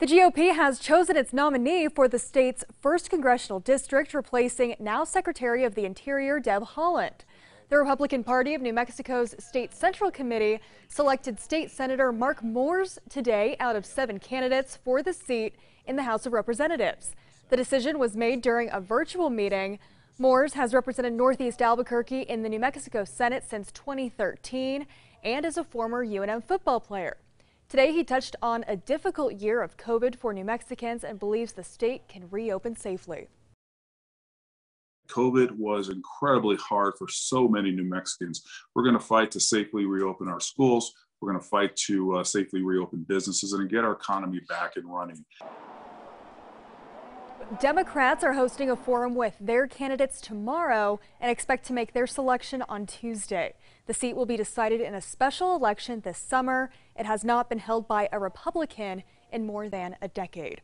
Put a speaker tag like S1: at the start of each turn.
S1: The GOP has chosen its nominee for the state's first congressional district, replacing now Secretary of the Interior Deb Haaland. The Republican Party of New Mexico's State Central Committee selected State Senator Mark Moores today out of seven candidates for the seat in the House of Representatives. The decision was made during a virtual meeting. Moores has represented Northeast Albuquerque in the New Mexico Senate since 2013 and is a former UNM football player. Today, he touched on a difficult year of COVID for New Mexicans and believes the state can reopen safely.
S2: COVID was incredibly hard for so many New Mexicans. We're going to fight to safely reopen our schools. We're going to fight to uh, safely reopen businesses and get our economy back and running.
S1: Democrats are hosting a forum with their candidates tomorrow and expect to make their selection on Tuesday. The seat will be decided in a special election this summer. It has not been held by a Republican in more than a decade.